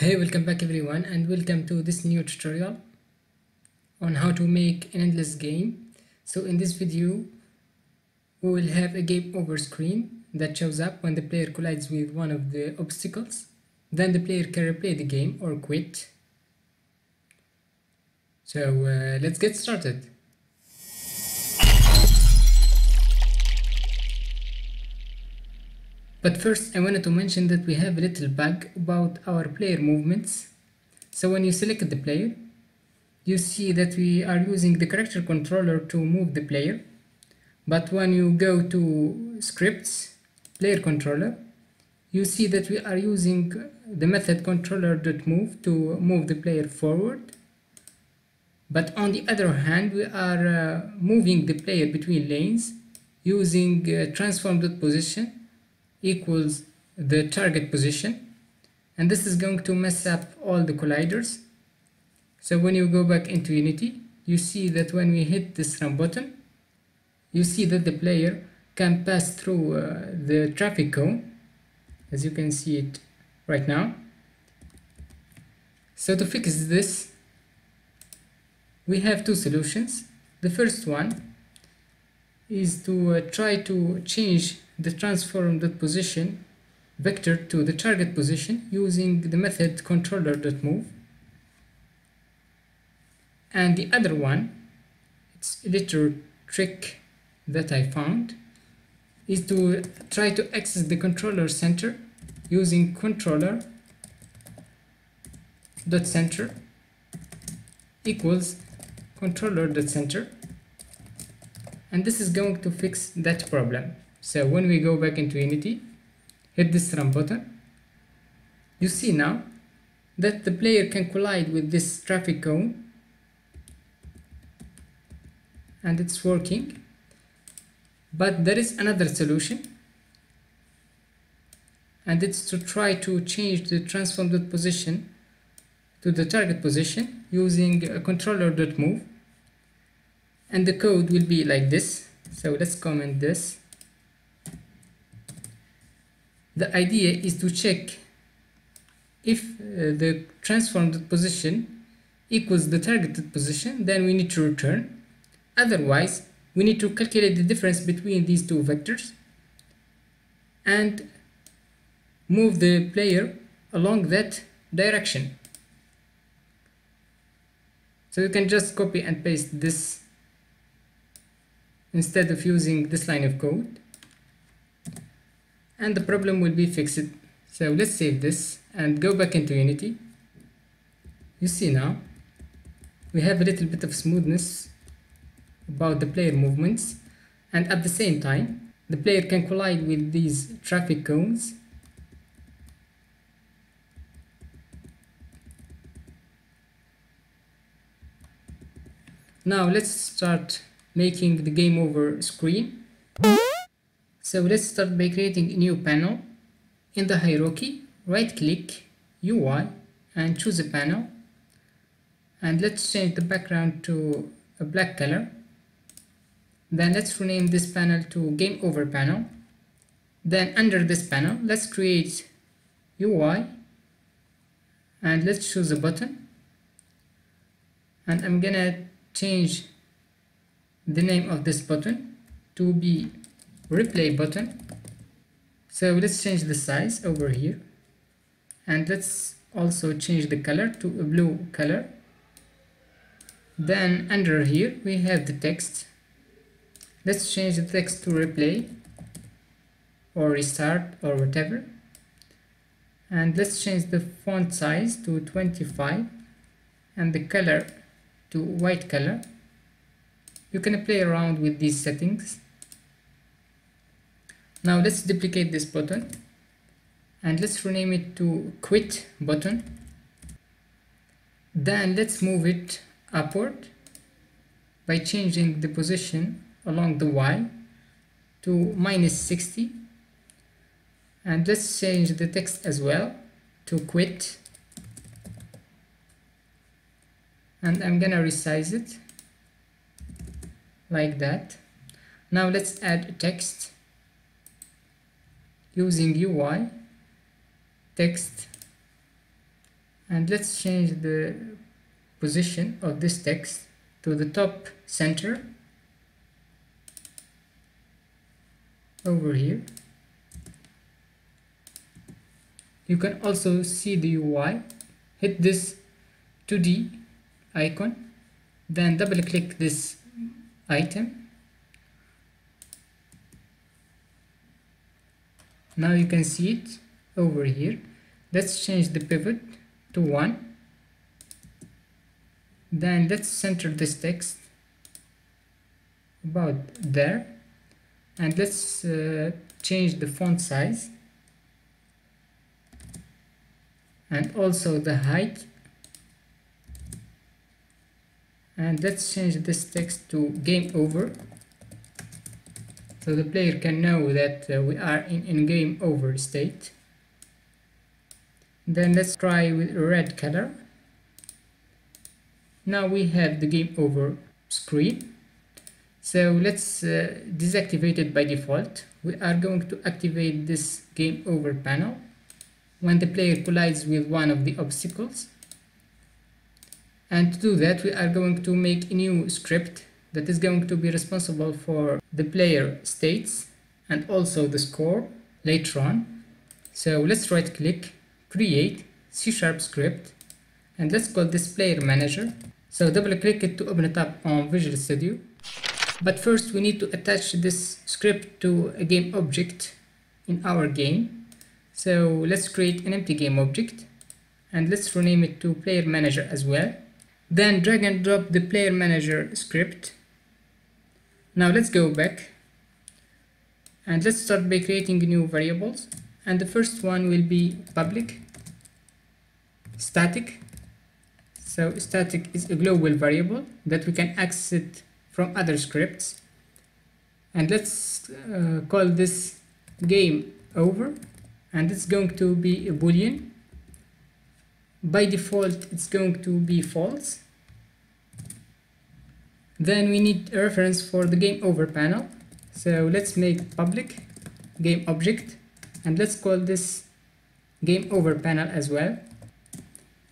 Hey, welcome back everyone and welcome to this new tutorial on how to make an endless game. So in this video, we will have a game over screen that shows up when the player collides with one of the obstacles. Then the player can replay the game or quit. So uh, let's get started. But first I wanted to mention that we have a little bug about our player movements. So when you select the player, you see that we are using the character controller to move the player. But when you go to scripts, player controller, you see that we are using the method controller.move to move the player forward. But on the other hand, we are uh, moving the player between lanes using uh, transform.position equals the target position. And this is going to mess up all the colliders. So when you go back into unity you see that when we hit this run button you see that the player can pass through uh, the traffic cone as you can see it right now. So to fix this we have two solutions. The first one is to uh, try to change the transform.position vector to the target position using the method controller.move and the other one it's a little trick that I found is to try to access the controller center using controller dot center equals controller dot center. And this is going to fix that problem so when we go back into Unity, hit this run button, you see now that the player can collide with this traffic cone. And it's working. But there is another solution. And it's to try to change the transform position to the target position using a controller.move and the code will be like this. So let's comment this the idea is to check if uh, the transformed position equals the targeted position then we need to return. Otherwise we need to calculate the difference between these two vectors and move the player along that direction. So you can just copy and paste this instead of using this line of code and the problem will be fixed. So let's save this and go back into unity. You see now we have a little bit of smoothness about the player movements. And at the same time the player can collide with these traffic cones. Now let's start making the game over screen so let's start by creating a new panel. In the hierarchy, right click UI and choose a panel. And let's change the background to a black color. Then let's rename this panel to game over panel. Then under this panel, let's create UI and let's choose a button. And I'm gonna change the name of this button to be replay button. So let's change the size over here. And let's also change the color to a blue color. Then under here we have the text. Let's change the text to replay or restart or whatever. And let's change the font size to 25 and the color to white color. You can play around with these settings now let's duplicate this button. And let's rename it to quit button. Then let's move it upward by changing the position along the Y to minus 60 and let's change the text as well to quit. And I'm gonna resize it like that. Now let's add text using UI text and let's change the position of this text to the top center over here. You can also see the UI hit this 2D icon then double click this item now you can see it over here. Let's change the pivot to 1 then let's center this text about there. And let's uh, change the font size. And also the height. And let's change this text to game over so the player can know that uh, we are in, in game over state. Then let's try with red color. Now we have the game over screen. So let's uh, deactivate it by default. We are going to activate this game over panel. When the player collides with one of the obstacles. And to do that we are going to make a new script that is going to be responsible for the player states and also the score later on. So let's right click create C sharp script and let's call this player manager. So double click it to open it up on Visual Studio. But first we need to attach this script to a game object in our game. So let's create an empty game object and let's rename it to player manager as well. Then drag and drop the player manager script now let's go back and let's start by creating new variables. And the first one will be public static. So static is a global variable that we can access from other scripts. And let's uh, call this game over. And it's going to be a boolean. By default it's going to be false then we need a reference for the game over panel. So let's make public game object and let's call this game over panel as well.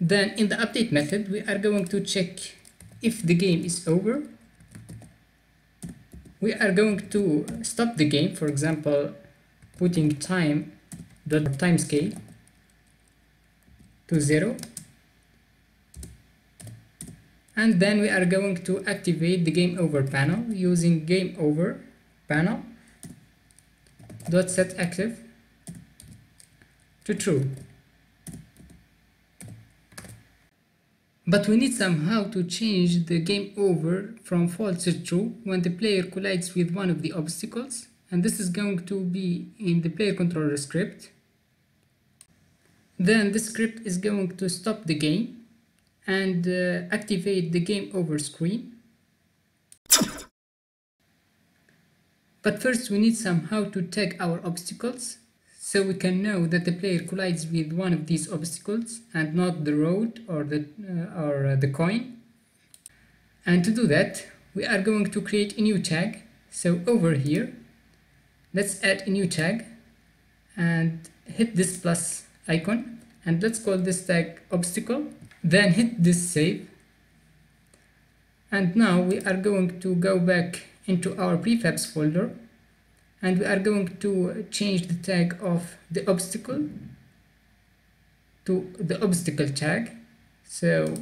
Then in the update method we are going to check if the game is over. We are going to stop the game for example putting time the time scale to zero and then we are going to activate the game over panel using game over panel dot set active to true. But we need somehow to change the game over from false to true when the player collides with one of the obstacles. And this is going to be in the player controller script. Then the script is going to stop the game and uh, activate the game over screen. But first we need somehow to tag our obstacles so we can know that the player collides with one of these obstacles and not the road or the, uh, or uh, the coin. And to do that we are going to create a new tag. So over here let's add a new tag and hit this plus icon and let's call this tag obstacle then hit this save. And now we are going to go back into our prefabs folder. And we are going to change the tag of the obstacle to the obstacle tag. So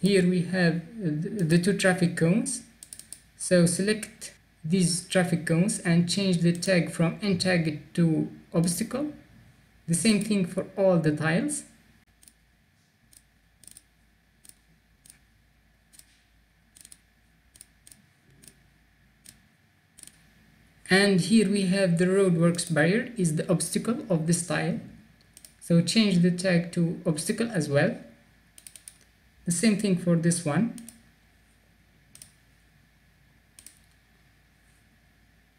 here we have the two traffic cones. So select these traffic cones and change the tag from ntag to obstacle. The same thing for all the tiles and here we have the roadworks barrier is the obstacle of this tile. So change the tag to obstacle as well. The same thing for this one.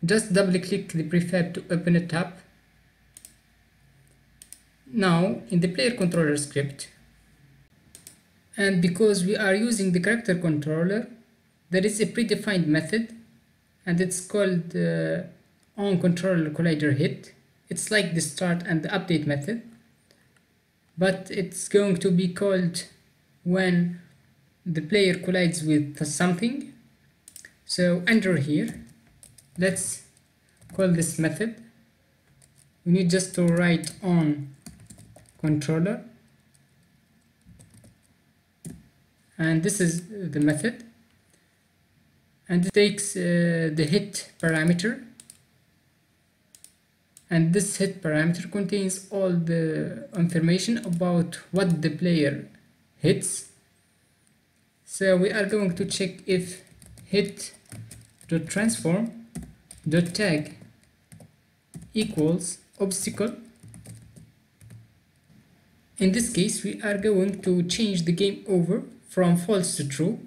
Just double click the prefab to open it up now in the player controller script. And because we are using the character controller there is a predefined method and it's called uh, on controller collider hit. It's like the start and the update method but it's going to be called when the player collides with something. So under here let's call this method. We need just to write on controller. And this is the method and it takes uh, the hit parameter. And this hit parameter contains all the information about what the player hits. So we are going to check if hit dot transform dot tag equals obstacle. In this case we are going to change the game over from false to true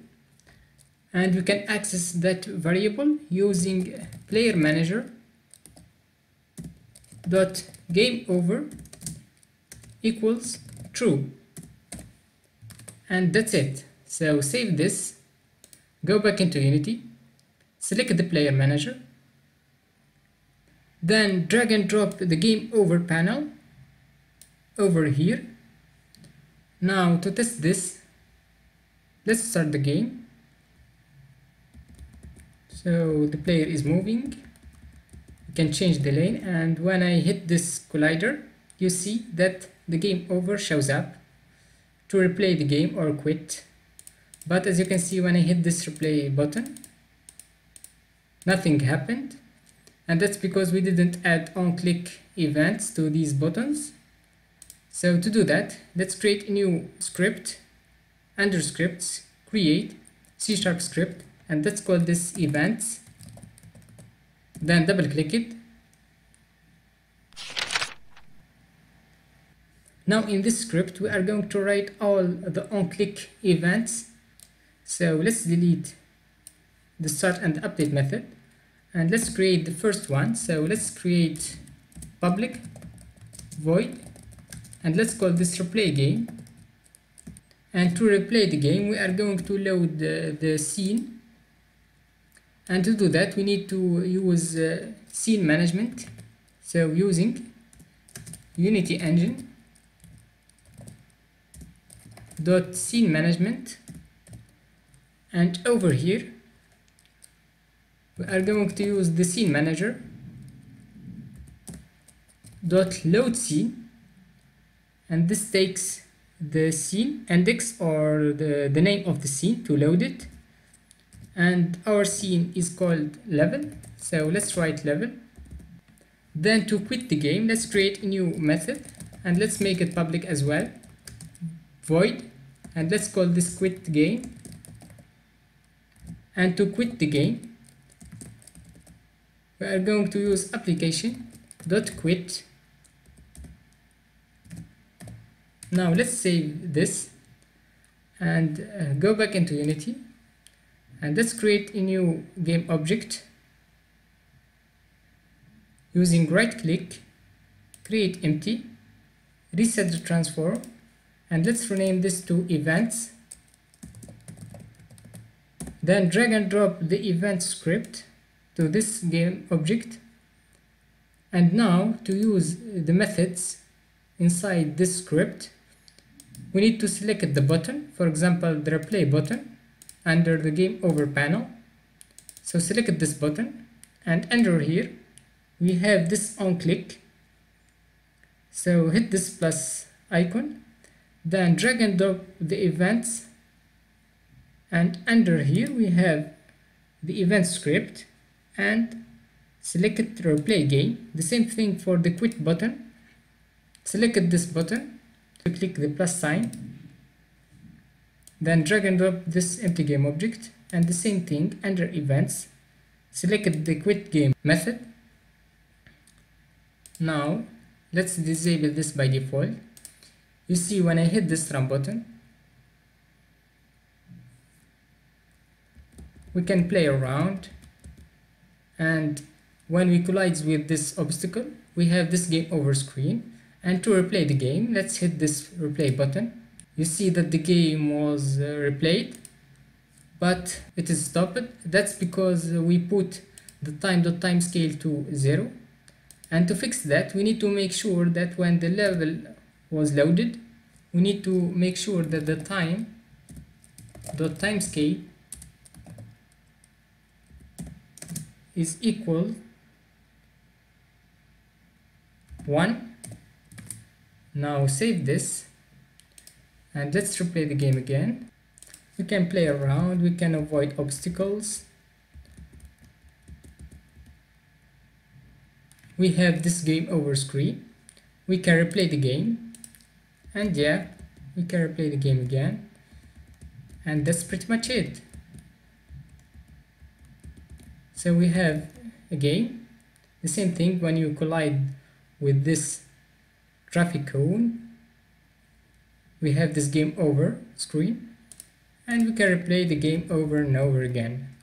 and we can access that variable using player manager dot game over equals true. And that's it. So save this go back into unity select the player manager then drag and drop the game over panel over here. Now to test this let's start the game so the player is moving. You can change the lane and when I hit this collider you see that the game over shows up. To replay the game or quit. But as you can see when I hit this replay button nothing happened. And that's because we didn't add on click events to these buttons. So to do that let's create a new script. Under scripts create C sharp script and let's call this events. Then double click it. Now in this script we are going to write all the on click events. So let's delete the start and update method. And let's create the first one. So let's create public void. And let's call this replay game. And to replay the game we are going to load the, the scene and to do that we need to use uh, scene management. So using unity engine dot scene management. And over here we are going to use the scene manager dot load scene. And this takes the scene index or the, the name of the scene to load it and our scene is called level. So let's write level. Then to quit the game let's create a new method and let's make it public as well. Void. And let's call this quit game. And to quit the game we are going to use application dot quit. Now let's save this and uh, go back into unity and let's create a new game object. Using right click create empty reset the transform and let's rename this to events. Then drag and drop the event script to this game object. And now to use the methods inside this script we need to select the button for example the replay button under the game over panel. So select this button and under here. We have this on click. So hit this plus icon then drag and drop the events and under here. We have the event script and select replay game. The same thing for the quit button. Select this button to click the plus sign then drag and drop this empty game object and the same thing under events. Select the quit game method. Now let's disable this by default. You see when I hit this run button we can play around. And when we collide with this obstacle we have this game over screen. And to replay the game let's hit this replay button you see that the game was uh, replayed but it is stopped. That's because we put the time dot time scale to zero. And to fix that we need to make sure that when the level was loaded we need to make sure that the time dot timescale is equal 1 now save this and let's replay the game again. We can play around we can avoid obstacles. We have this game over screen. We can replay the game. And yeah we can replay the game again. And that's pretty much it. So we have again the same thing when you collide with this traffic cone we have this game over screen and we can replay the game over and over again